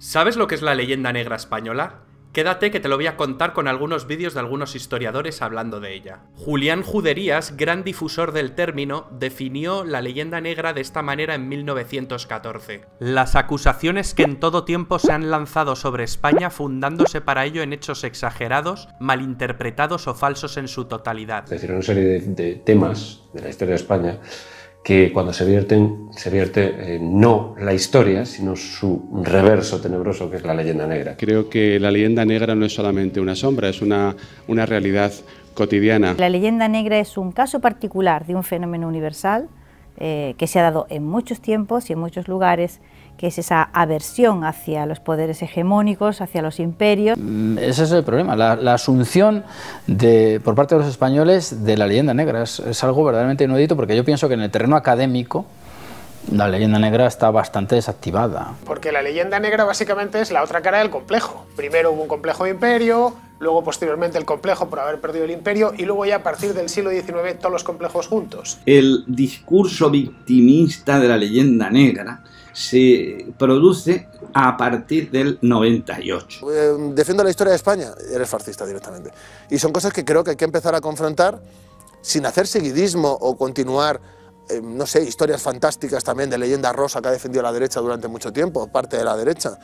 ¿Sabes lo que es la leyenda negra española? Quédate que te lo voy a contar con algunos vídeos de algunos historiadores hablando de ella. Julián Juderías, gran difusor del término, definió la leyenda negra de esta manera en 1914. Las acusaciones que en todo tiempo se han lanzado sobre España fundándose para ello en hechos exagerados, malinterpretados o falsos en su totalidad. Es decir, una serie de, de temas de la historia de España que cuando se vierten, se vierte eh, no la historia, sino su reverso tenebroso, que es la leyenda negra. Creo que la leyenda negra no es solamente una sombra, es una, una realidad cotidiana. La leyenda negra es un caso particular de un fenómeno universal eh, que se ha dado en muchos tiempos y en muchos lugares que es esa aversión hacia los poderes hegemónicos, hacia los imperios. Mm, ese es el problema, la, la asunción de, por parte de los españoles de la leyenda negra. Es, es algo verdaderamente inaudito porque yo pienso que en el terreno académico la leyenda negra está bastante desactivada. Porque la leyenda negra básicamente es la otra cara del complejo. Primero hubo un complejo de imperio, luego posteriormente el complejo por haber perdido el imperio y luego ya a partir del siglo XIX todos los complejos juntos. El discurso victimista de la leyenda negra se produce a partir del 98. Eh, defiendo la historia de España, eres fascista directamente. Y son cosas que creo que hay que empezar a confrontar sin hacer seguidismo o continuar eh, no sé, historias fantásticas también de leyenda rosa que ha defendido la derecha durante mucho tiempo, parte de la derecha.